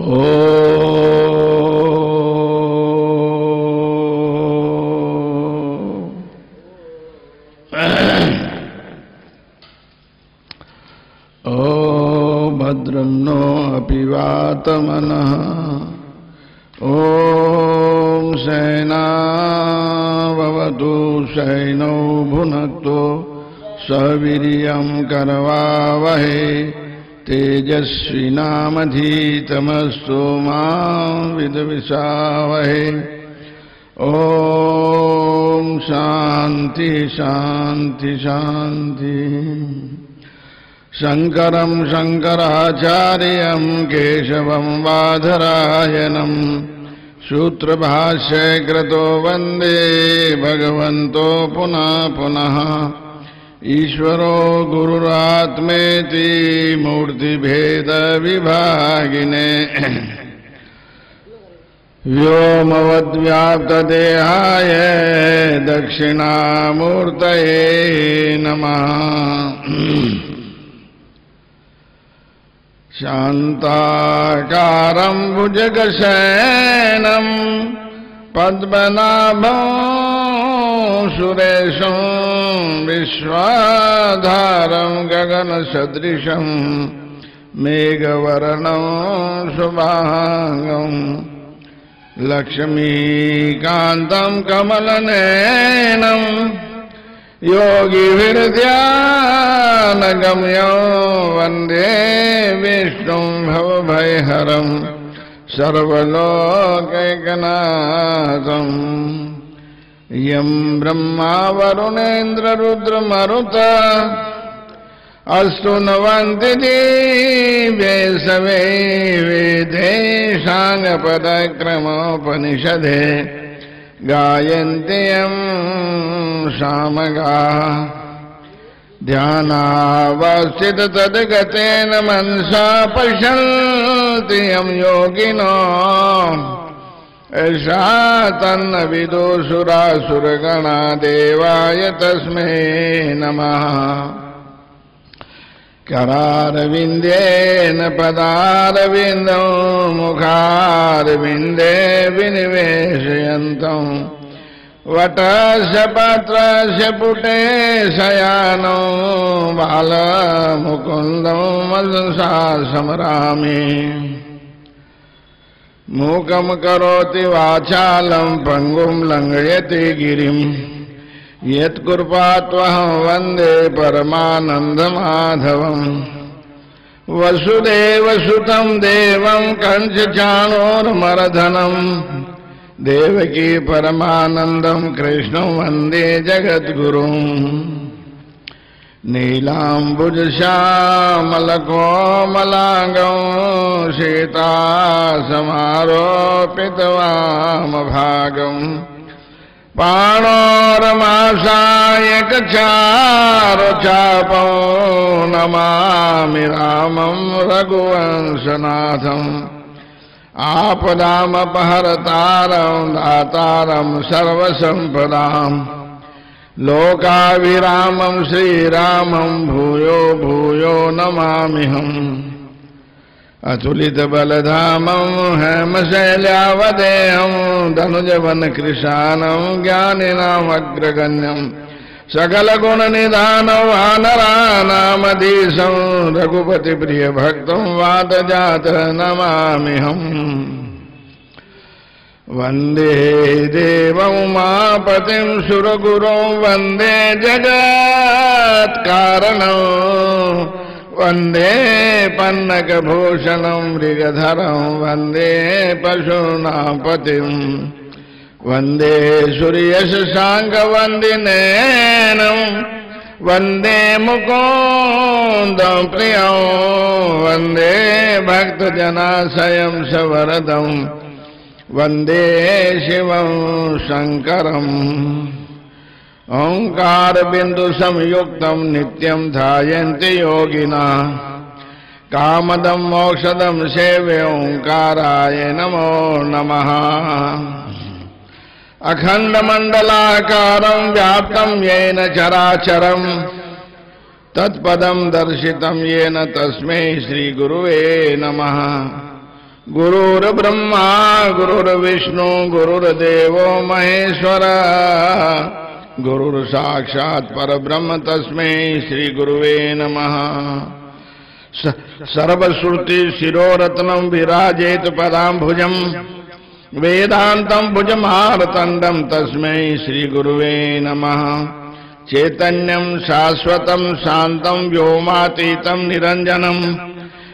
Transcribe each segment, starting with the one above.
ओ। भद्रं नो अपि वातमनः ॐ शयनावतु शयनौ भुनक्तु सवीर्यं करवावहे। तेजस्विनामधीतमस्तु माँ विद्विषावहे। ॐ शान्ति शान्ति शान्ति। शङ्करम् शङ्कराचार्यम् केशवम् बाधरायणम् सूत्रभाष्यकृतो वंदे, भगवन्तो पुनः पुनः। ईश्वरो गुरुरात्मेति मूर्तिभेदविभागिने। व्योमवद्व्याप्तदेहाय दक्षिणामूर्तये नमः। शान्ताकारम् भुजगशयनम् पद्मनाभम् सुरेशम् विश्वाधारम् गगनसदृशम् मेघवर्णम् शुभाङ्गम् लक्ष्मीकान्तम् कमलनयनम् योगिभिर्ध्यानगम्यो वंदे विष्णुम् भवभयहरम् सर्वलोकैकनाथम् यम् ब्रह्मा वरुणेन्द्ररुद्रमरुत अस्तु नवन्ति दिव्ये सवे वेदेशाङ्गपदक्रमोपनिषदे गायन्ति यम् सामगाः ध्यानावस्थित तद्गतेन मनसा पश्यन्ति यम् योगिनो एषा तन्न विदुसुरासुरगणा देवाय तस्मै नमः। करारविन्देन पदारविन्दौ मुखारविन्दे विनिवेशयन्तम्। वटस्य पात्रस्य पुटे शयानो बालमुकुन्दौ मनसा स्मरामि। मूकम् करोति वाचालम् पङ्गुम् लङ्घयति गिरिम् यत्कृपात्वहं वंदे परमानन्दमाधवम्। वसुदेवसुतम् देवम् कञ्चचाणोर्मरधनम् देवकी परमानन्दम् कृष्णम् वंदे जगद्गुरुम्। नीलाम्बुजश्यामलकोमलाङ्गम् सीतासमारोपितवामभागम् पाणोरमासायकचारुचापौ नमामि रामम् रघुवंशनाथम्। आपदामपहरतारम् दातारम् सर्वसम्पदाम्। लोकाभिरामम् श्रीरामम् भूयो भूयो नमामिहम् अतुलितबलधामम् हेमशैल्यावदेहम् धनुजवनकृशानम् ज्ञानिनामग्रगण्यम् सकलगुणनिधानम् वानरानामधीशम् रघुपतिप्रियभक्तम् वातजात नमामिहम् वंदे देवमुमापतिम् सुरगुरुम् वंदे जगत्कारणम् वंदे पन्नकभूषणम् मृगधरम् वंदे पशूनाम् पतिम् वंदे सूर्यशशाङ्कवन्दिनेनम् वंदे मुकुन्दम् प्रियम् वंदे भक्तजनाशयम् सवरदम् वन्दे शिवम् शङ्करम्। ओङ्कारबिन्दुसंयुक्तम् नित्यम् धायन्ति योगिनः। कामदम् मोक्षदम् ओङ्काराय नमो नमः। अखण्डमण्डलाकारम् व्याप्तम् येन चराचरम्। तत्पदम् दर्शितम् येन तस्मै श्रीगुरुवे नमः। गुरुर्ब्रह्मा गुरुर्विष्णु गुरुर्देवो महेश्वर। गुरुर्साक्षात् परब्रह्म तस्मै श्रीगुरुवे नमः। सर्वश्रुति शिरोरत्नम् विराजेत पदाम्भुजम्। वेदान्तम् भुजमार्तण्डम् तस्मै श्रीगुरुवे नमः। चैतन्यम् शाश्वतम् शान्तम् व्योमातीतम् निरञ्जनम्।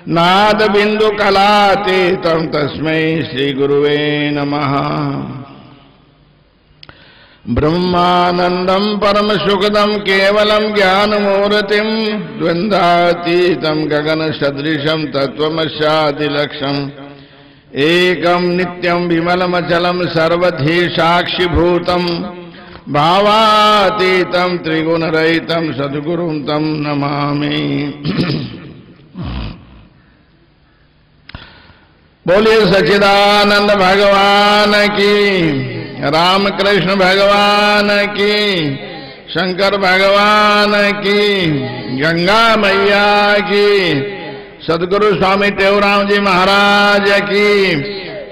नादबिन्दुकलातीतं तस्मै श्रीगुरुवे नमः। ब्रह्मानन्दं परमसुखदं केवलं ज्ञानमूर्तिं द्वन्द्वातीतं गगनसदृशम् तत्त्वमशादिलक्षम्। एकम् नित्यम् विमलमचलम् सर्वधीशाक्षिभूतम् भावातीतं त्रिगुणरहितं सद्गुरुं तं नमामि। बोलिए सचिदानंद भगवान की, रामकृष्ण भगवान की, शंकर भगवान की, गंगा मैया की, सदगुरु स्वामी टेवराम जी महाराज की,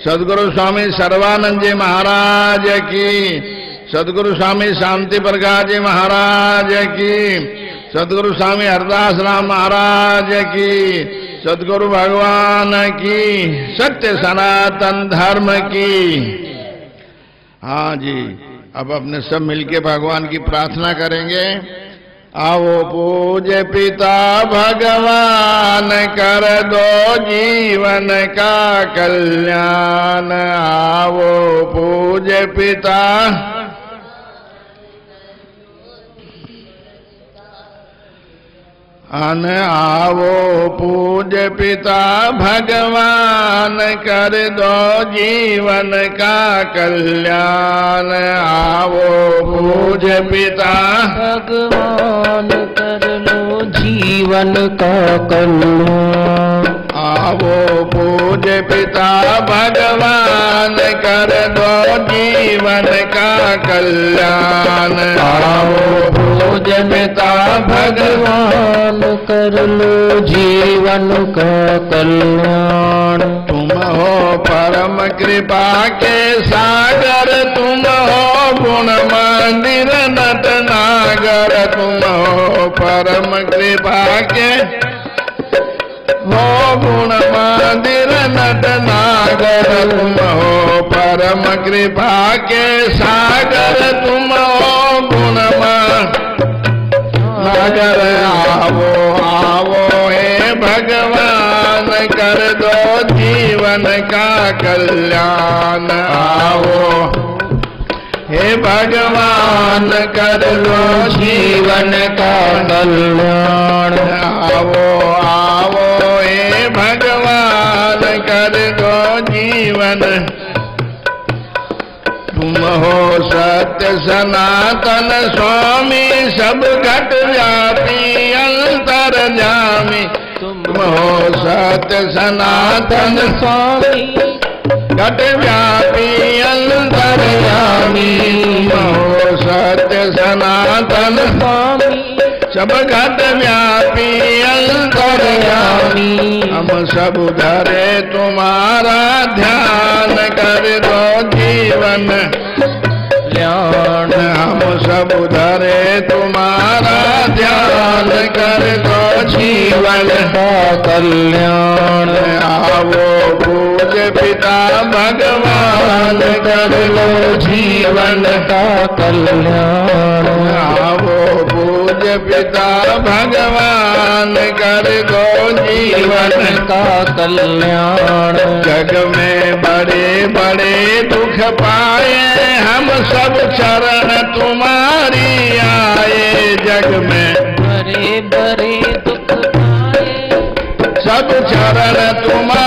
सदगुरु स्वामी सर्वानंद जी महाराज की, सदगुरु स्वामी शांति प्रकाश जी महाराज की, सदगुरु स्वामी हरदास राम महाराज की सदगुरु भगवान की, सत्य सनातन धर्म की। हाँ जी, अब अपने सब मिलके भगवान की प्रार्थना करेंगे। आओ पूज पिता भगवान, कर दो जीवन का कल्याण। आओ पूज पिता अन आवो पूज पिता भगवान कर दो जीवन का कल्याण। आवो पूज पिता भगवान कर लो जीवन का कल्याण। आवो पूज पिता भगवान कर दो जीवन का कल्याण। आओ पूज पिता भगवान कर लो जीवन का कल्याण। तुम हो परम कृपा के सागर तुम हो गुण मंदिर नट नागर। तुम हो परम कृपा के मंदिर नट नागर तुम हो परम कृपा के सागर, तुम हो गुण नगर आवो आवो हे भगवान, कर दो जीवन का कल्याण। आवो हे भगवान, कर लो जीवन का कल्याण। आवो आवो जीवन तुम हो सत्य सनातन, स्वामी सब घट व्यापी अंतर जामी। तुम हो सत्य सनातन, स्वामी घट व्यापी अंतर जामी। तुम हो सत्य सनातन, स्वामी घट व्यापी अंतरयामी हम सब धरे तुम्हारा ध्यान कर दो जीवन। कल्याण हम सब धरे तुम्हारा ध्यान कर दो जीवन। का कल्याण। आवो पूज पिता भगवान कर लो जीवन। का कल्याण। आवो पूज पिता भगवान कर दो जीवन का कल्याण। जग में बड़े बड़े दुख पाए हम सब चरण तुम्हारी आए। जग में बड़े बड़े दुख पाए। सब चरण तुम्हारी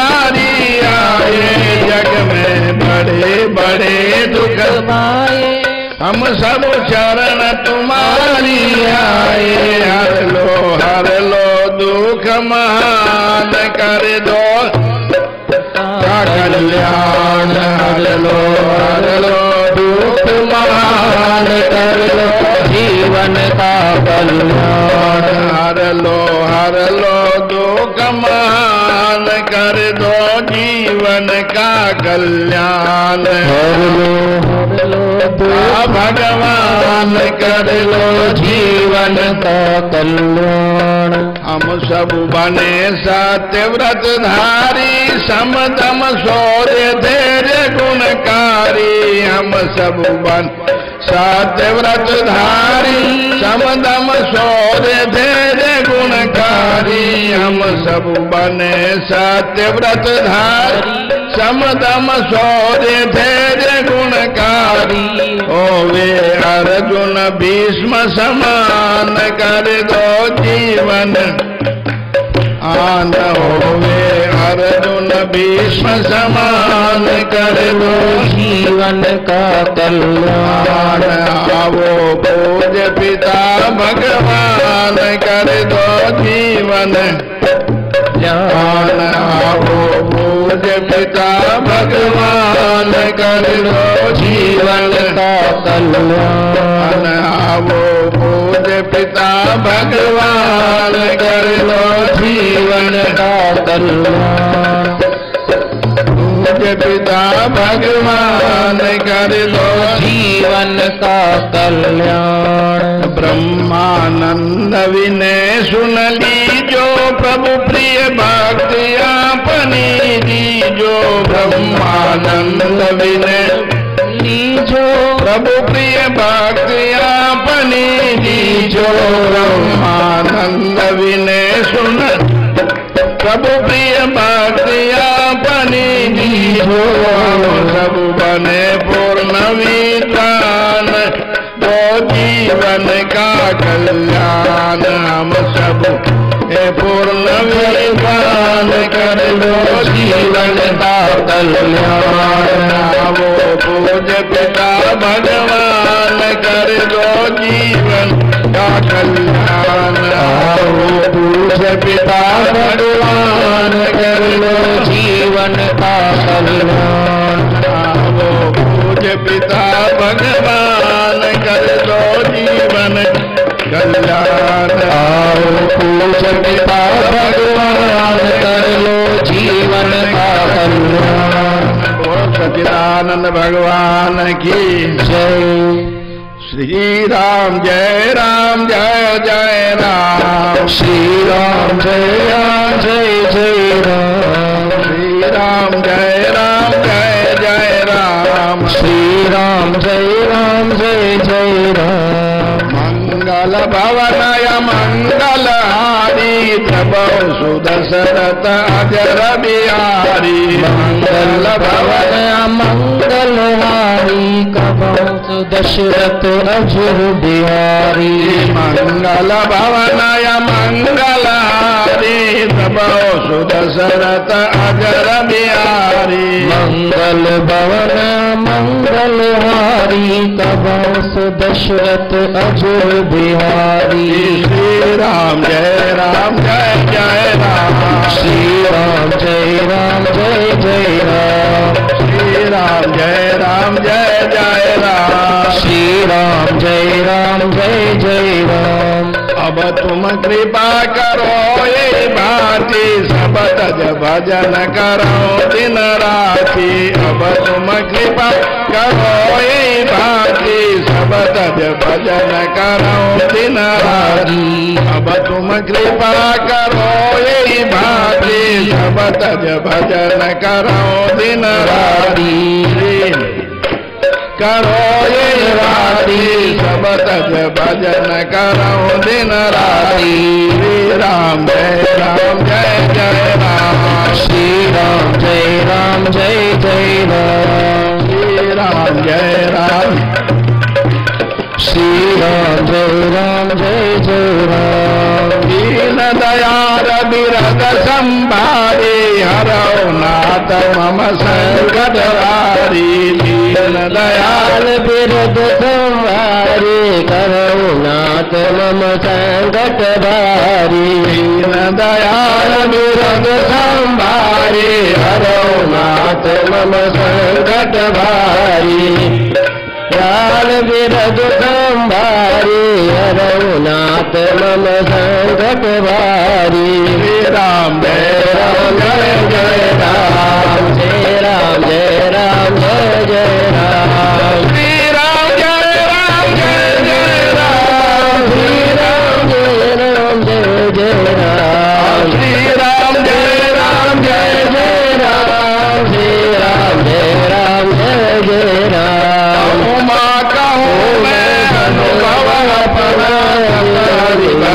हम सब चरण तुम्हारी आए, हर लो हर लो, दुख महान कर दो। कल्याण हर लो हर लो, दुख महान कर लो जीवन का कल्याण, हर लो। का कल्याण। हर लो भगवान कर लो जीवन का कल्याण। हम सब बने सत्य व्रत धारी समदम शौर्य धैर्य गुणकारी। हम सब बन सत्य व्रत धारी समदम शौर्य धैर्य गुणकारी। हम सब बने सत्य व्रत धारी। समदम शौर्य धैर्य गुणकारी। ओ वे अर्जुन भीष्म समान कर दो जीवन। आन होवे अर्जुन भीष्म समान कर दो जीवन का कल्याण। आवो पूज पिता भगवान कर दो जीवन। आन आवो पूज पिता भगवान कर लो जीवन। जीवन का कल्याण आवो पूज पिता भगवान कर लो जीवन का कल्याण पूज पिता भगवान कर लो जीवन का कल्याण। ब्रह्मानंद विनय सुन ली जो प्रभु प्रिय भक्ति अपनी दी, जो ब्रह्मानंद विनय लीजो प्रभु प्रिय भक्ति अपनी दीजो ब्रह्मानंद विनय सुन प्रभु प्रिय पाया बने जी हो। सब बने पूर्ण विद्वान तो जीवन का कल्याण। हम सब हे पूर्ण विद्वान कर लो जीवन कल्याण वो पूज पिता भगवान कर दो जीवन का कल्याण पूज पिता भगवान कर दो जीवन का कल्याण पूज पिता भगवान कर दो जीवन कल्याण आओ पूज पिता भगवान कर लो जीवन का कल्याण ओ सचिदानंद भगवान की जय श्री राम जय राम जय जय राम। श्री राम जय राम जय जय राम। श्री राम जय राम जय जय राम। श्री राम जय राम जय जय राम। मंगल भवनय मंगल हारी प्रभु सुदशरथ अजर बिहारी मंगल भवन मंगल हारी कबंस दशरथ अजर बिहारी। मंगल भवनय मंगल प्रभु सुदशरथ अजर बिहारी। मंगल भवन मंगल हारी कबंस दशरथ अजुर बिहारी। श्री राम जय राम जय जय राम। श्री राम जय राम जय जय राम। श्री राम जय राम जय जय राम। श्री राम जय राम जय जय राम। अब तुम कृपा करो, ये भांति सब तज भजन करो, दिन राति। अब तुम कृपा करो, ये भांति सब तज भजन करो, दिन राति। अब तुम कृपा करो, ये भांति सब तज भजन करो, दिन राति। करो, ये राति तज भजन करो दिन राति राम जय राम जय जय राम श्री राम जय राम जय जय राम श्री राम जय राम श्री राम जय राम जय जय राम दयार बिरद संभारी हरो नाथ मम दीन दयाल बिरद संवारे करुणाथ मम संकट भारी दीन दयाल बिरद संभारी हरो नाथ मम संकट भारी दयाल विरज संभारी रघुनाथ मम संकट भारी। श्री राम जय राम जय जय राम। जय राम श्री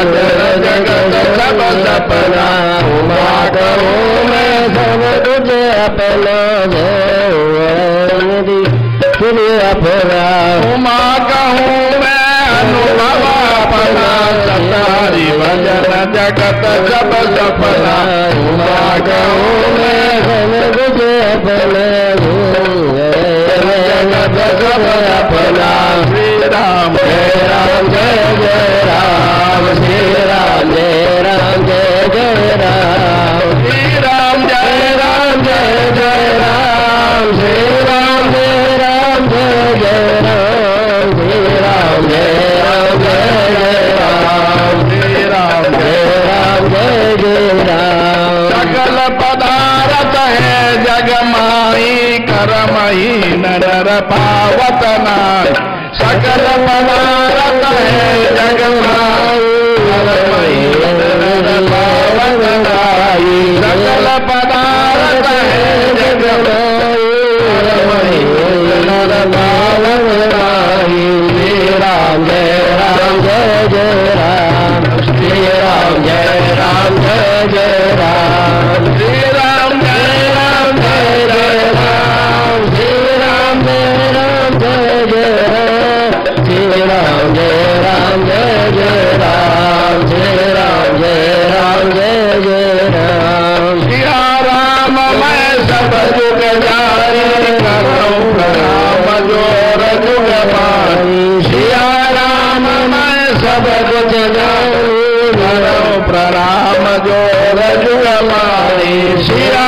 जगत सब सपना उमा कहो मैं सब अपना अपना उमा कहूँ मैं अनुभव अपना सतारी भजन जगत सब सपना अपना श्री राम राम श्री राम जय राम जय श्री राम श्री राम राम जय जय श्री राम राम जय जय सकल पदारत है नर पावत नाय सकल पदार्थ है जगमाई नाय सकल पदार्थ है नाय श्री राम जय राम जय जय राम श्री राम जय राम जय जय राम श्री राम जय राम जय जय राम श्री राम जय राम जय जय राम श्री राम जय राम जय सब जुग जारी करूँ राम ज़ोर जुग पानी सिया राम मैं सब कुछ जानी करूँ प्रणाम ज़ोर जुग मानी सिया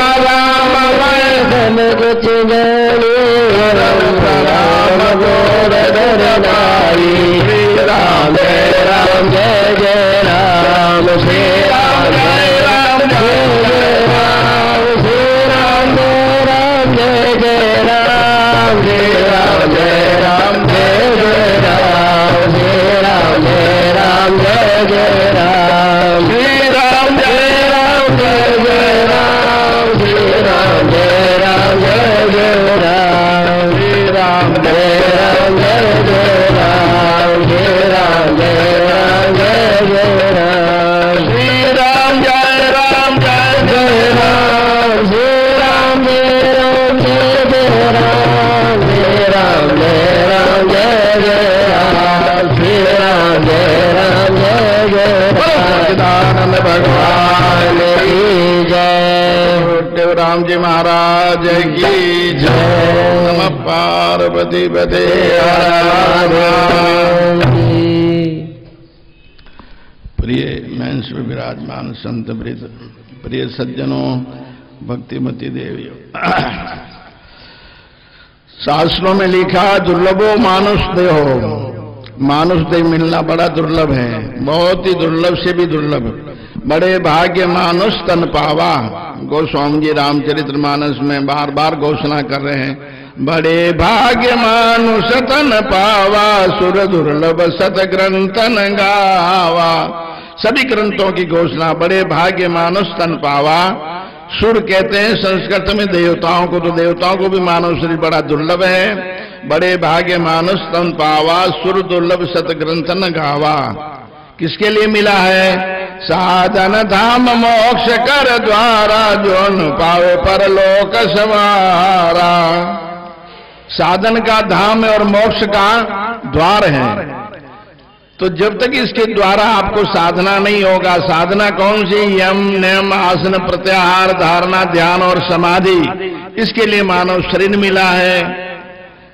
राम भगवान राम जी महाराज की जय नम पार्वती पते प्रिय मैंस विराजमान संत वृत प्रिय सज्जनों, भक्तिमती देवी शास्त्रों में लिखा, दुर्लभो मानुष देहो। मानुष देह मिलना बड़ा दुर्लभ है। बहुत ही दुर्लभ से भी दुर्लभ। बड़े भाग्य मानुष तन पावा। गोस्वामी जी रामचरित्र मानस में बार बार घोषणा कर रहे हैं, बड़े भाग्य मानुष तन पावा, सुर दुर्लभ सत ग्रंथन गावा। सभी ग्रंथों की घोषणा, बड़े भाग्य मानुष तन पावा। सुर कहते हैं, संस्कृत में देवताओं को तो देवताओं को भी मानव शरीर बड़ा दुर्लभ है। बड़े भाग्य मानुष तन पावा, सुर दुर्लभ सत ग्रंथन गावा। किसके लिए मिला है? साधन धाम मोक्ष कर द्वारा, जो न पावे परलोक सवारा। साधन का धाम और मोक्ष का द्वार है। तो जब तक इसके द्वारा आपको साधना नहीं होगा, साधना कौन सी? यम नियम आसन, प्रत्याहार, धारणा, ध्यान और समाधि। इसके लिए मानव शरीर मिला है।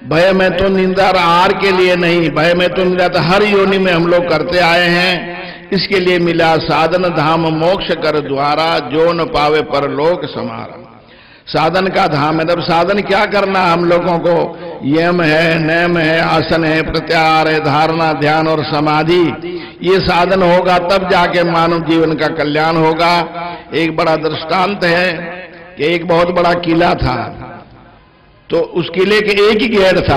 भय में तो निंदा आहार के लिए नहीं, भय में तो निंदा तो हर योनि में हम लोग करते आए हैं। इसके लिए मिला साधन, धाम, मोक्ष कर द्वारा, जो न पावे परलोक समारा। साधन का धाम है, तब साधन क्या करना हम लोगों को? यम है नियम है, आसन है, प्रत्याहार है, धारणा, ध्यान और समाधि। ये साधन होगा, तब जाके मानव जीवन का कल्याण होगा। एक बड़ा दृष्टांत है कि एक बहुत बड़ा किला था। तो उस किले के एक ही गेट था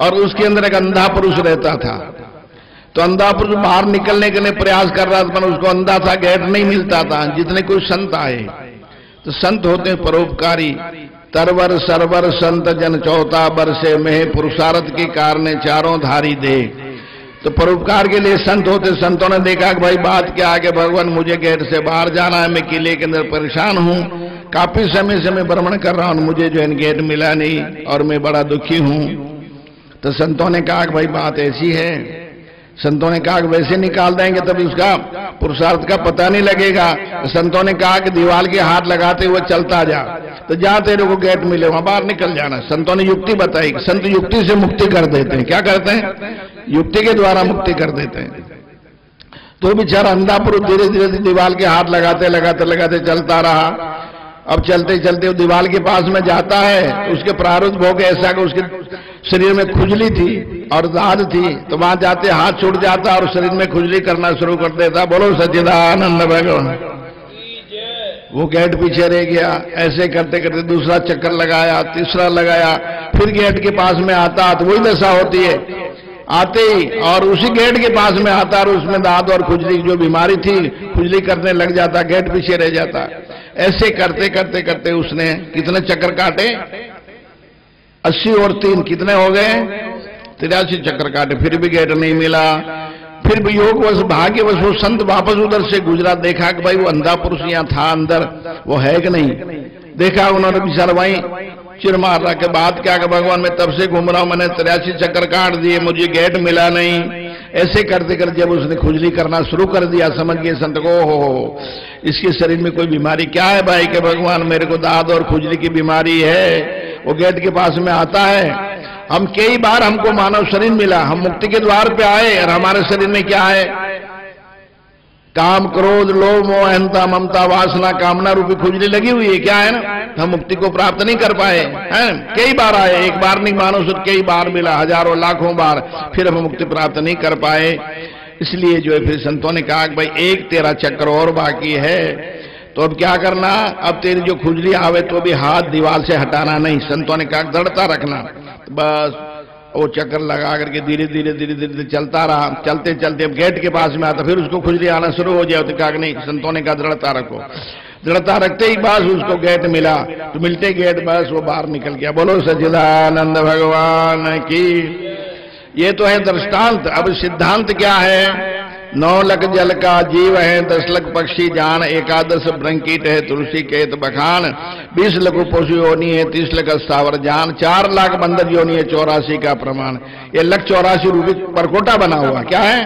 और उसके अंदर एक अंधा पुरुष रहता था। तो अंधा पुरुष बाहर निकलने के लिए प्रयास कर रहा था, पर उसको अंधा था गेट नहीं मिलता था, जितने कोई संत आए। तो संत होते परोपकारी। तरवर सरवर संत जन चौथा बरसे में पुरुषार्थ के कारण चारों धारी दे। तो परोपकार के लिए संत होते, संतों ने देखा कि भाई बात क्या आगे भगवान मुझे गेट से बाहर जाना है, मैं किले के अंदर परेशान हूँ। काफ़ी समय से मैं भ्रमण कर रहा हूँ मुझे जो है गेट मिला नहीं और मैं बड़ा दुखी हूँ। तो संतों ने कहा कि भाई बात ऐसी है। संतों ने कहा कि वैसे निकाल देंगे तभी उसका पुरुषार्थ का पता नहीं लगेगा। संतों ने कहा कि दीवार के हाथ लगाते हुए चलता जा। तो जहाँ तेरे को गेट मिले, वहाँ बाहर निकल जाना। संतों ने युक्ति बताई। संत युक्ति से मुक्ति कर देते हैं। क्या करते हैं? युक्ति के द्वारा मुक्ति कर देते हैं। तो बेचारा अंधा पुरुष धीरे धीरे दीवार के हाथ लगाते लगाते लगाते चलता रहा। अब चलते चलते वो दीवार के पास में जाता है, उसके प्रारूप भोग ऐसा कि उसके शरीर में खुजली थी और दाद थी तो वहाँ जाते, हाथ छूट जाता और शरीर में खुजली करना शुरू कर देता। बोलो सचिदानंद भगवान। वो गेट पीछे रह गया। ऐसे करते करते दूसरा चक्कर लगाया, तीसरा लगाया, फिर गेट के पास में आता तो वही दशा होती है। आते ही और उसी गेट के पास में आता और उसमें दाद और खुजली, जो बीमारी थी, खुजली करने लग जाता, गेट पीछे रह जाता। ऐसे करते करते करते उसने कितने चक्कर काटे? अस्सी और तीन कितने हो गए? तिरासी चक्कर काटे, फिर भी गेट नहीं मिला। फिर भी योग वश भाग्यवश, वो संत वापस उधर से गुजरा, देखा कि भाई वो अंधा पुरुष यहाँ था अंदर, वो है कि नहीं? देखा उन्होंने, बिचार वही चिर मार रहा के बाद क्या भगवान, मैं तब से घूम रहा हूँ, मैंने तिरासी चक्कर काट दिए, मुझे गेट मिला नहीं। ऐसे करते कर जब उसने खुजली करना शुरू कर दिया, समझ गए संत को हो इसके शरीर में कोई बीमारी क्या है भाई के भगवान? मेरे को दाद और खुजली की बीमारी है। वो गेट के पास में आता है। हम कई बार हमको मानव शरीर मिला, हम मुक्ति के द्वार पे आए और हमारे शरीर में क्या है? काम क्रोध, लोभ, मोह अहंता ममता, वासना, कामना रूपी खुजली लगी हुई है। क्या है ना? हम मुक्ति को प्राप्त नहीं कर पाए। हैं? कई बार आए, एक बार नहीं मानो सुध कई बार मिला, हज़ारों, लाखों बार, फिर हम मुक्ति प्राप्त नहीं कर पाए। इसलिए जो है फिर संतों ने कहा कि भाई, एक तेरा चक्र और बाकी है। तो अब क्या करना? अब तेरी जो खुजली आवे तो भी हाथ दीवार से हटाना नहीं। संतों ने कहा, दृढ़ता रखना। बस। वो चक्कर लगा करके धीरे धीरे धीरे धीरे चलता रहा। चलते चलते अब गेट के पास में आता, फिर उसको खुजली आना शुरू हो जाए तो कहा नहीं संतों ने कहा, दृढ़ता रखो। दृढ़ता रखते ही बस उसको गेट मिला। तो मिलते गेट बस वो बाहर निकल गया। बोलो सचिदानंद भगवान की ये तो है दृष्टांत। अब सिद्धांत क्या है? नौ लख जल का जीव है दस लख पक्षी जान, एकादश ब्रंकीट है तुलसी केत बखान बीस लख पशु योनी है तीस लख स्थावर जान चार लाख बंदर योनी है, चौरासी का प्रमाण। ये लख चौरासी रूपी परकोटा बना हुआ, क्या है?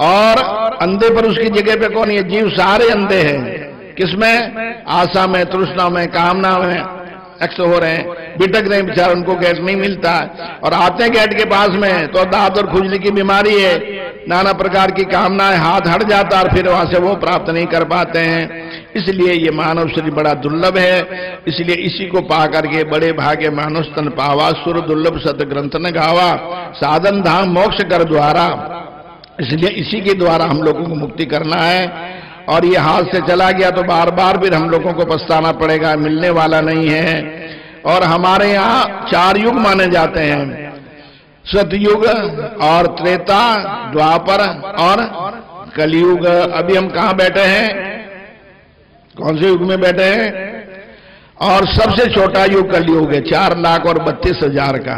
और अंधे पर उसकी जगह पे कौन है? जीव सारे अंधे हैं। किसमें? आशा में, तृष्णा में, कामना में। एक्स हो रहे हैं। बिटक रहे बेचार उनको गैस नहीं मिलता। और आते हैं गेट के पास में तो दांत और खुजली की बीमारी है। नाना प्रकार की कामनाएँ, हाथ हट जाता और फिर वहाँ से वो प्राप्त नहीं कर पाते हैं। इसलिए ये मानव शरीर बड़ा दुर्लभ है। इसलिए इसी को पा करके बड़े भाग्य मानव स्तन पावा, सुर दुर्लभ सत ग्रंथ न गावा। साधन धाम मोक्ष कर द्वारा। इसलिए इसी के द्वारा हम लोगों को मुक्ति करना है। और ये हाथ से चला गया तो बार बार फिर हम लोगों को पछताना पड़ेगा, मिलने वाला नहीं है। और हमारे यहाँ चार युग माने जाते हैं। सतयुग और त्रेता, द्वापर और कलयुग। अभी हम कहा बैठे हैं? कौन से युग में बैठे हैं? और सबसे छोटा युग कलयुग है, चार लाख और बत्तीस हज़ार का।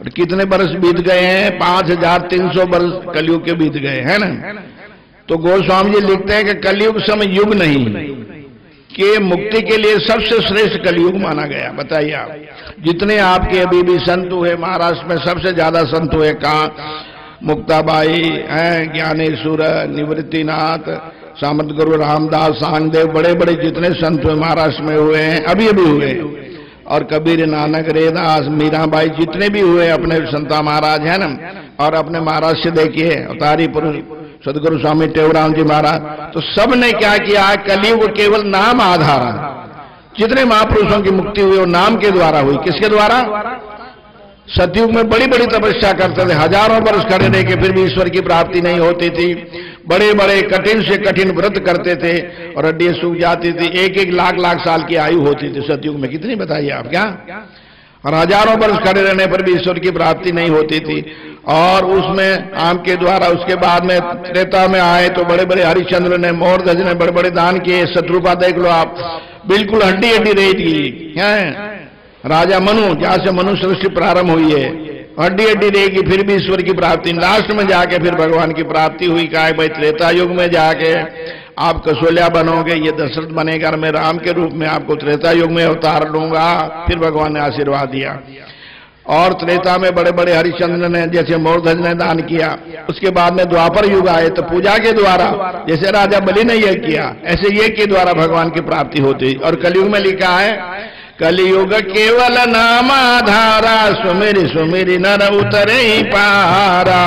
और कितने बरस बीत गए हैं? पाँच हज़ार तीन सौ बरस कलयुग के बीत गए, हैं ना? तो गोस्वामी जी लिखते हैं कि कलयुग समय युग नहीं, के मुक्ति के लिए सबसे श्रेष्ठ कलयुग माना गया। बताइए आप, जितने आपके अभी भी संत हुए, महाराष्ट्र में सबसे ज़्यादा संत हुए, कहा? मुक्ताबाई, हैं, ज्ञानेश्वर, निवृत्तिनाथ, सामंत गुरु रामदास, सांगदेव बड़े बड़े जितने संत हुए, महाराष्ट्र में हुए हैं, अभी अभी हुए और कबीर नानक, रेदास, मीराबाई जितने भी हुए, अपने संता महाराज है ना, और अपने महाराज से देखिए, अवतारी पुरुष। सदगुरु स्वामी टेवराम जी महाराज तो सबने क्या किया? कलयुग केवल नाम आधार जितने महापुरुषों की मुक्ति हुई, वो नाम के द्वारा हुई। किसके द्वारा? सतयुग में बड़ी बड़ी तपस्या करते थे। हज़ारों वर्ष खड़े रह के फिर भी ईश्वर की प्राप्ति नहीं होती थी। बड़े बड़े कठिन से कठिन व्रत करते थे और हड्डियाँ सूख जाती थी। एक एक लाख लाख साल की आयु होती थी सतयुग में। कितनी बताइए आप क्या? और हज़ारों वर्ष खड़े रहने पर भी ईश्वर की प्राप्ति नहीं होती थी। और उसमें आम के द्वारा उसके बाद में त्रेता में आए तो बड़े बड़े हरिश्चंद्र ने मोर ध्वज ने बड़े बड़े दान किए, शत्रुपा देख लो आप। बिल्कुल हड्डी हड्डी रही थी। हैं? राजा मनु, जहाँ से मनु सृष्टि प्रारंभ हुई है हड्डी हड्डी रहेगी, फिर भी ईश्वर की प्राप्ति। लास्ट में जाके फिर भगवान की प्राप्ति हुई का भाई त्रेता युग में जाके आप कसोलिया बनोगे, ये दशरथ बनेगा मैं राम के रूप में आपको त्रेता युग में अवतार लूँगा फिर भगवान ने आशीर्वाद दिया। और त्रेता में बड़े बड़े हरिश्चंद्र ने जैसे मोरध्वज ने दान किया। उसके बाद में द्वापर युग आए तो पूजा के द्वारा, जैसे राजा बलि ने यह किया, ऐसे ये के द्वारा भगवान की प्राप्ति होती। और कलयुग में लिखा है, कलयुग केवल नामाधारा, सुमेरी सुमेरी नर उतरे पारा।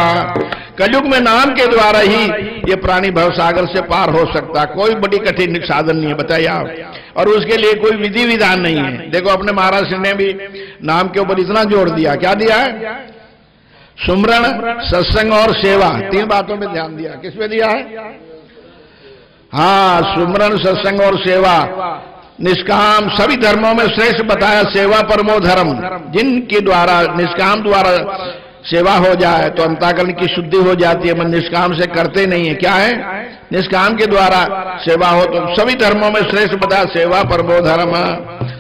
कलयुग में नाम के द्वारा ही ये प्राणी भव सागर से पार हो सकता। कोई बड़ी कठिन साधन नहीं है, बताइए आप। और उसके लिए कोई विधि विधान नहीं है। देखो, अपने महाराष्ट्र ने भी नाम के ऊपर इतना ज़ोर दिया। क्या दिया है? सुमरण, सत्संग और सेवा। तीन बातों में ध्यान दिया। किस पे दिया है? हाँ सुमरण, सत्संग और सेवा। निष्काम, सभी धर्मों में श्रेष्ठ बताया सेवा परमो धर्म। जिनके द्वारा, निष्काम द्वारा सेवा हो जाए तो अंताकरण की शुद्धि हो जाती है, मन निष्काम से करते नहीं है। क्या है? निष्काम के द्वारा सेवा हो तो सभी धर्मों में श्रेष्ठ बताया सेवा परमो धर्म।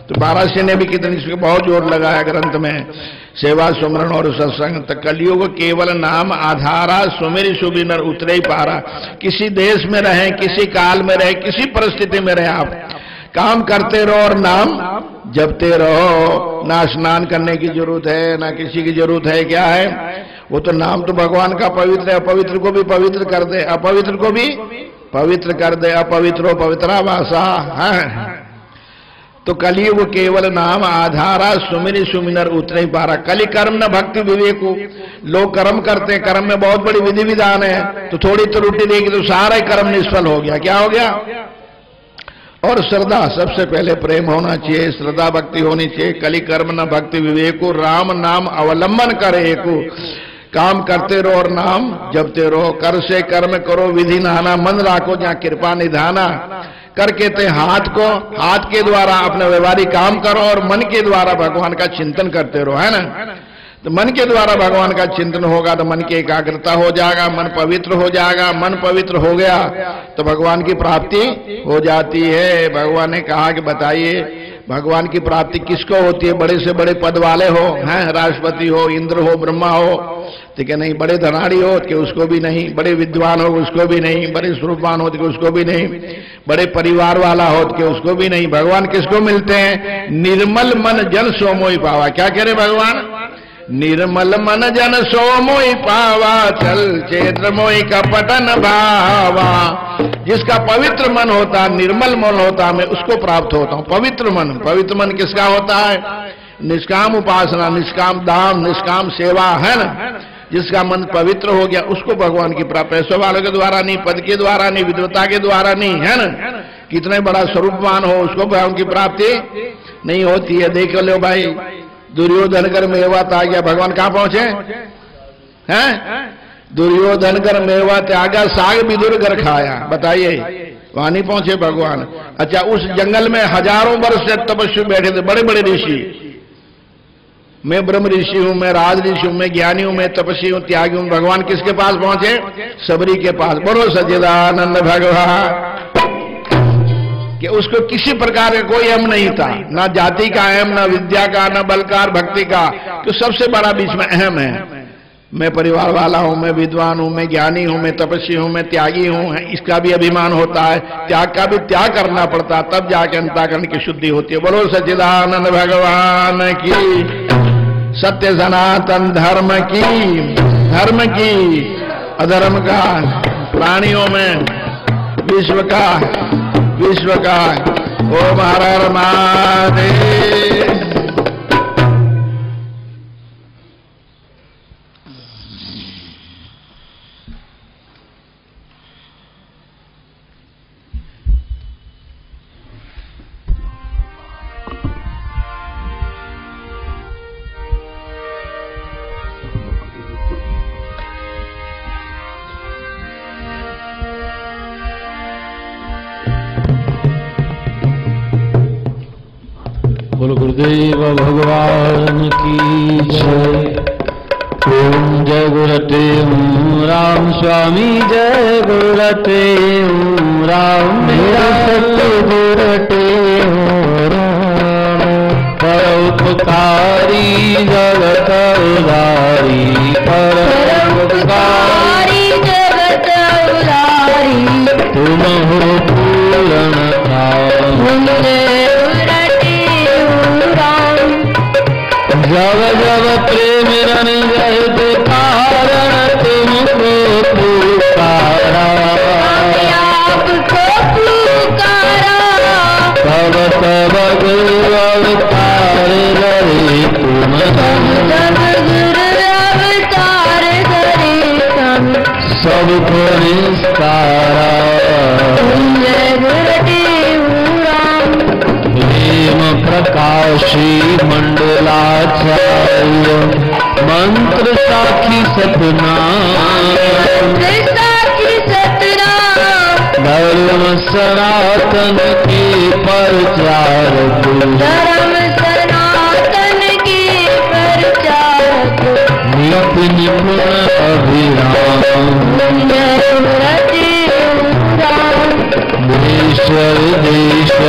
तो महाराष्ट्र ने भी कितनी बहुत ज़ोर लगाया ग्रंथ में। सेवा सुमरण और सत्संग कलयुग केवल नाम आधारा सुमिर सुबिनर उतरे ही पारा। किसी देश में रहे, किसी काल में रहे, किसी परिस्थिति में रहे आप। काम करते रहो और नाम जपते रहो, ना स्नान करने की ज़रूरत है, ना किसी की ज़रूरत है, क्या है? वो तो नाम तो भगवान का पवित्र है, अपवित्र को भी पवित्र कर दे, अपवित्र को भी पवित्र कर दे, अपवित्रो पवित्रा भाषा है। तो कलयुग केवल नाम आधारा, सुमिर सुमिनर उतरे पारा। कली कर्म न भक्ति विवेक। लोग कर्म करते हैं कर्म में बहुत बड़ी विधि विधान है। तो थोड़ी त्रुटि देगी तो सारा ही कर्म निष्फल हो गया। क्या हो गया? और श्रद्धा सबसे पहले प्रेम होना चाहिए, श्रद्धा भक्ति होनी चाहिए कली कर्म न भक्ति विवेको, राम नाम अवलंबन करे एक। काम करते रहो और नाम जपते रहो, कर से कर्म करो, विधि नहाना, मन राखो, जहाँ कृपा निधाना। करके ते हाथ को, हाथ के द्वारा अपने व्यवहारिक काम करो और मन के द्वारा भगवान का चिंतन करते रहो, है ना? तो मन के द्वारा भगवान का चिंतन होगा तो मन की एकाग्रता हो जाएगा, मन पवित्र हो जाएगा, मन पवित्र हो गया तो भगवान की प्राप्ति हो जाती है। भगवान ने कहा कि बताइए, भगवान की प्राप्ति किसको होती है? बड़े से बड़े पद वाले हो, हैं, राष्ट्रपति हो, इंद्र हो, ब्रह्मा हो ठीक है नहीं, बड़े धनाड़ी हो कि उसको भी नहीं, बड़े विद्वान हो, उसको भी नहीं, बड़े स्वरूपवान हो कि उसको भी नहीं, बड़े परिवार वाला हो कि उसको भी नहीं। भगवान किसको मिलते हैं? निर्मल मन जन सोमोई पावा। क्या कह रहे भगवान? निर्मल मन जन सो मोई पावा, चल चेत्र मोई का पटन भावा। जिसका पवित्र मन होता, निर्मल मन होता है मैं उसको प्राप्त होता हूँ। पवित्र मन पवित्र मन किसका होता है? निष्काम उपासना, निष्काम दान, निष्काम सेवा, है ना? जिसका मन पवित्र हो गया, उसको भगवान की प्राप्त पैसों वालों के द्वारा नहीं, पद के द्वारा नहीं विद्वता के द्वारा नहीं, है ना? कितने बड़ा स्वरूपवान हो, उसको भगवान की प्राप्ति नहीं होती है। देख लो भाई दुर्योधन कर मेवा आ गया भगवान कहाँ पहुँचे? हैं? दुर्योधन कर मेवा त्यागा साग विदुर कर खाया। बताइए, वहाँ नहीं पहुँचे भगवान? अच्छा उस जंगल में हज़ारों वर्ष से तपस्वी बैठे थे बड़े बड़े ऋषि। मैं ब्रह्म ऋषि हूँ, मैं राज ऋषि हूँ, मैं ज्ञानी हूँ, मैं तपस्वी हूँ, त्यागी हूँ। भगवान किसके पास पहुँचे? सबरी के पास। बोलो सचिदानंद भगवान। कि उसको किसी प्रकार का कोई अम नहीं था। ना जाति का अहम ना विद्या का ना बलकार भक्ति का। तो सबसे बड़ा बीच में अहम है। मैं परिवार वाला हूँ मैं विद्वान हूँ मैं ज्ञानी हूँ मैं तपस्वी हूँ मैं त्यागी हूँ इसका भी अभिमान होता है। त्याग का भी त्याग करना पड़ता है तब जाके अंताकरण की शुद्धि होती है। बोलो सचिदानंद भगवान की सत्य सनातन धर्म की धर्म की अधर्म का प्राणियों में विश्व का विश्व का ओ महाराज महादेव। गुरुदेव भगवान की जय। ओम जय गुरते राम स्वामी जय गुरते राम मेरा सत्य गुरते परोपकारी जगत उदारी, परोपकारी जगत उदारी। तुम हो पूर्ण मुझे जब जब प्रेम रन जहित कारण तुमको पुकारा। तब तब गुरु अवतार रहे तुम तम। सबको निस्तारा प्रकाशी मंडलाचार्य मंत्र साखी साक्षी धर्म सनातन के प्रचारक धर्म सनातन के प्रचारक नित निपुण अभिराम देश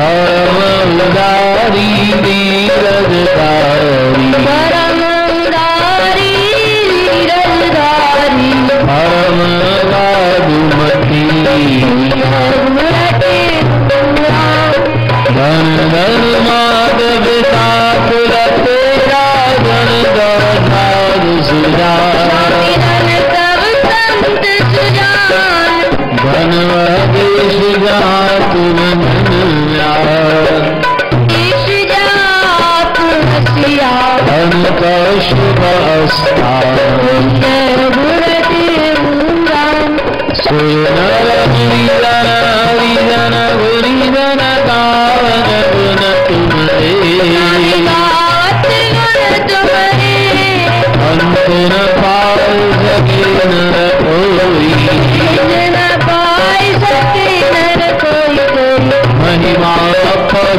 परम उदारी नीरजदारी। परम वादुमती धन धन माधव साकुल तेरा धन दौड़ सुजा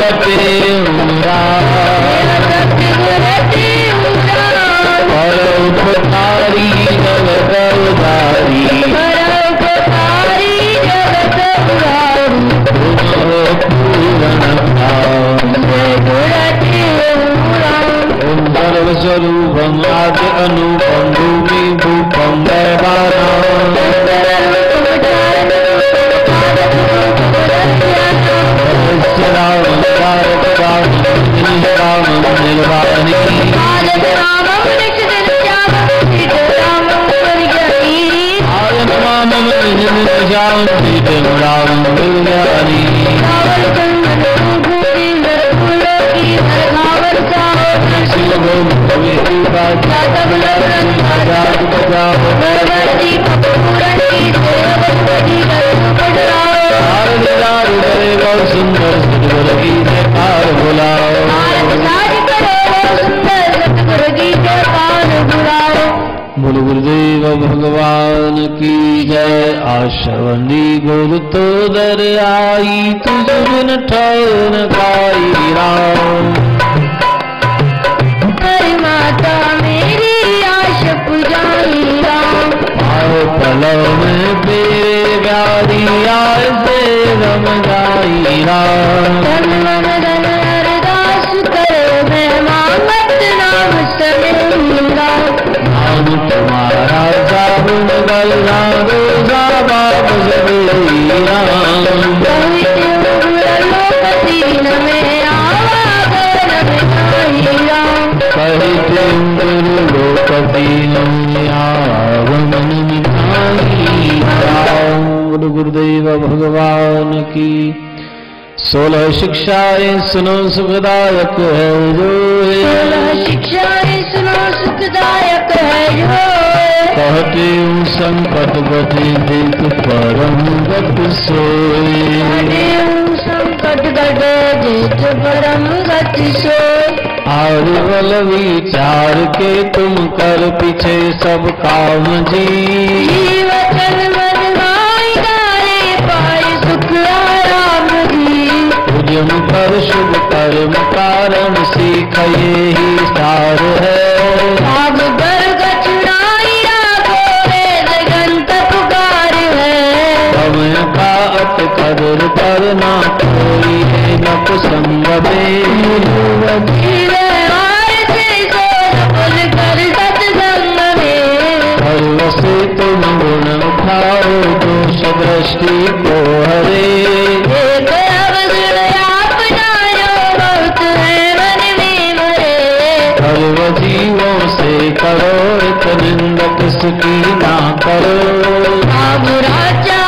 जय बोलते उमरा। परोपकारी जगत आदि अनुपम भूमि भूपम दैवानाम सोलह शिक्षाएँ सुनो सुखदायक है जो सोलह शिक्षाएँ सुनो सुखदायक है जो कहते हूँ संकट गति देख परम गत सोए संकट परम गति सो। और बल विचार के तुम कर पीछे सब काम जी। जीवचन उद्यम कर शुभ कर्म कारण सीख ये ही सार है। आग गर्ग वेद पुकार है। समय का अत कदर करना कोई है न कुसंग में। से तुम गुण उठाओ दोष दृष्टि को हरे। से करो एक निंदक की ना करो। राजा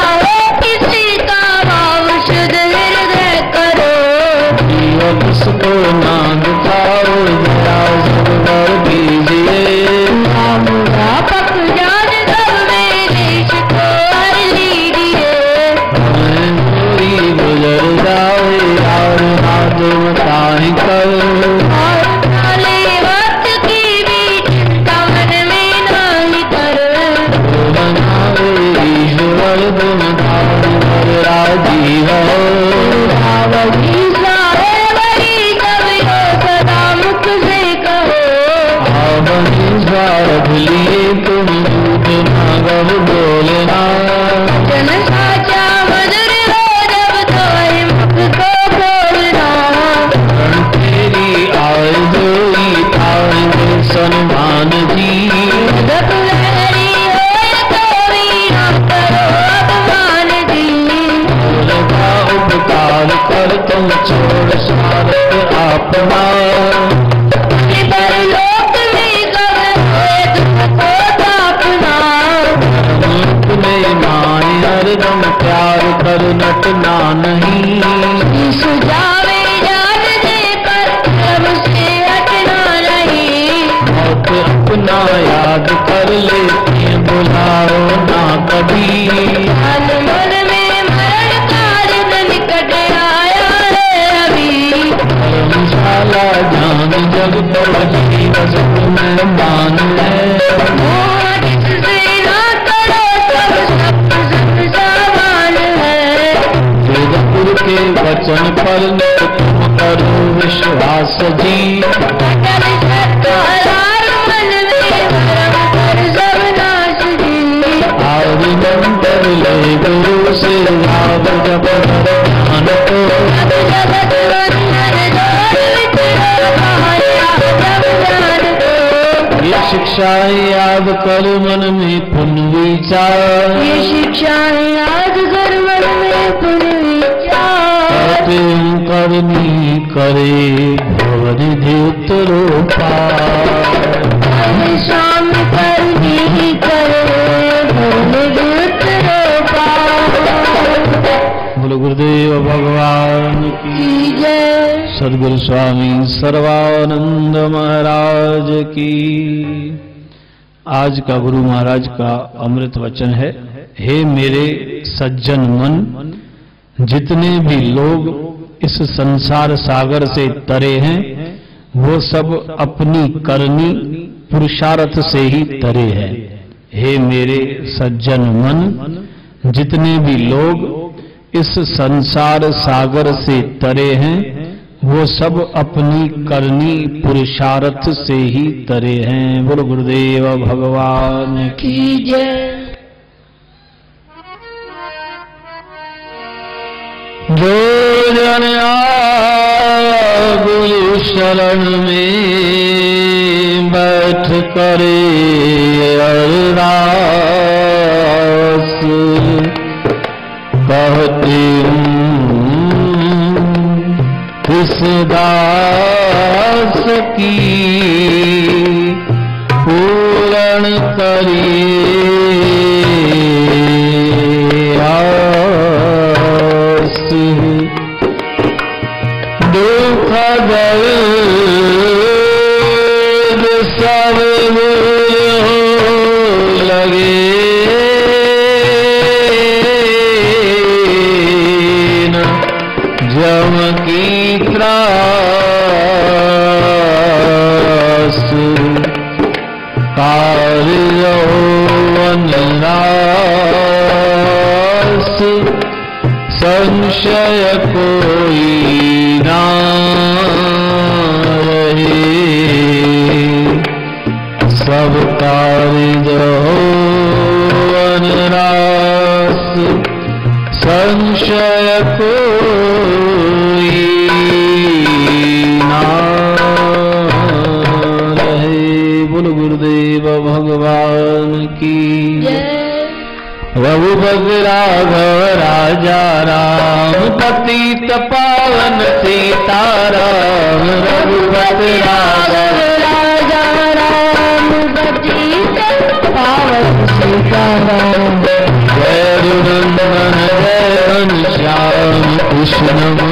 शिक्षाएँ याद कर मन में पुन विचार। ये शिक्षाएँ याद कर मन में पुण्य विचार। करनी करे भवन धितरो शाम करनी करे भोले गुरुत्रो बोलो गुरुदेव भगवान की सदगुरु स्वामी सर्वानंद महाराज की। आज का गुरु महाराज का अमृत वचन है, हे मेरे सज्जन मन, जितने भी लोग इस संसार सागर से तरे हैं, वो सब अपनी करनी पुरुषार्थ से ही तरे हैं। हे मेरे सज्जन मन, जितने भी लोग इस संसार सागर से तरे हैं वो सब अपनी करनी पुरुषार्थ से ही तरे हैं। बोलो गुरुदेव भगवान की जय। जो जन गुरु शरण में बैठ करे अरदास दास की पूरण करिए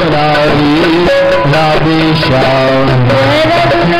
Radhe Radhe Radhe Radhe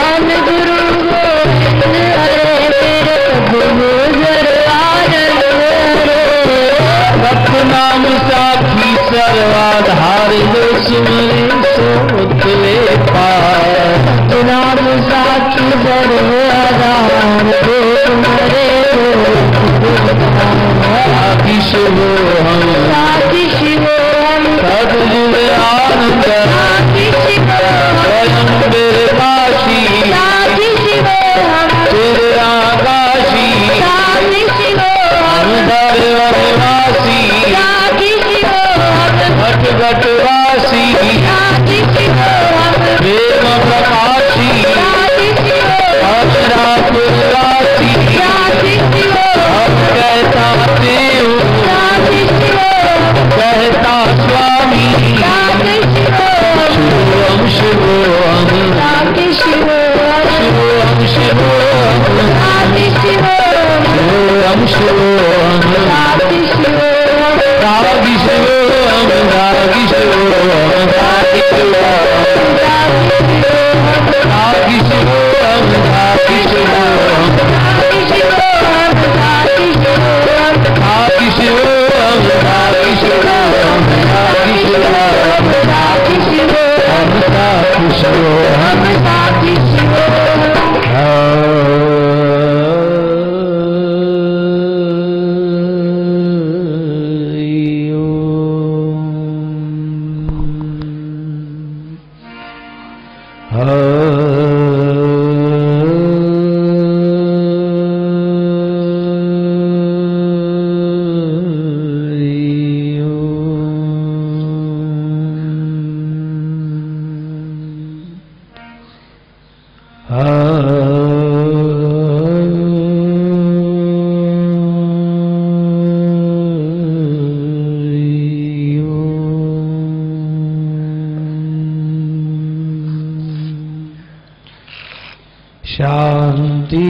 Ram साथी बड़े आराम रे तुम्हारे साजिश हो हम। साजिश हो हम। सब जुड़े आनंद। स्वयं मेरे काशी साजिश हो हम। तेरे आकाशी साजिश हो हम। दर वासी। साजिश हो हम। भट भट वासी। साजिश हो Ram Shivam Ragi Shivam शांति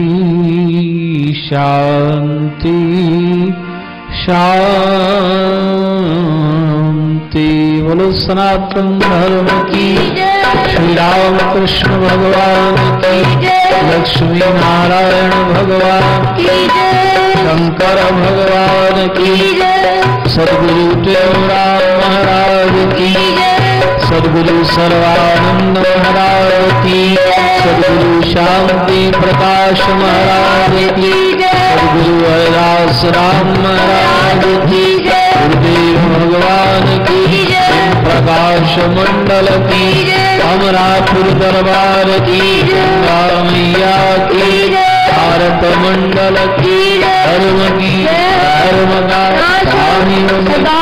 शांति शांति। बोलो सनातन धर्म की। श्री राम कृष्ण भगवान की। लक्ष्मी नारायण भगवान की। शंकर भगवान की। सदगुरु देवराम महाराज की। सदगुरु सर्वानंद महाराज की सदगुरु शांति प्रकाश महाराज की सदगुरु हरिदास राम महाराज की गुरुदेव भगवान की प्रकाश मंडल की अमरापुर दरबार की मैया की भारत मंडल की धर्म की धर्म का